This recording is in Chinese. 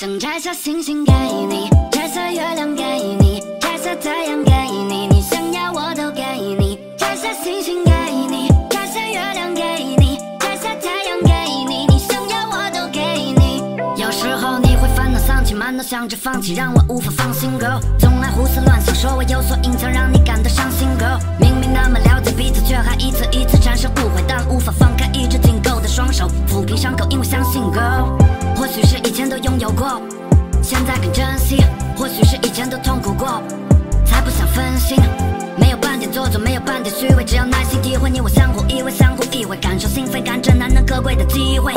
想摘下星星给你，摘下月亮给你，摘下太阳给你，你想要我都给你。摘下星星给你，摘下月亮给你，摘下太阳给你，你想要我都给你。有时候你会烦恼丧气，满脑想着放弃，让我无法放心，girl。总爱胡思乱想，说我有所隐藏，让你感到伤心，girl。明明那么了解彼此，却还一次一次产生误会，但无法放开一直紧扣的双手，抚平伤口，因为相信，girl。或许是有过，现在更珍惜；或许是以前都痛苦过，才不想分心。没有半点做作，没有半点虚伪，只要耐心体会，你我相互依偎，相互依偎，感受心扉，感知难能可贵的机会。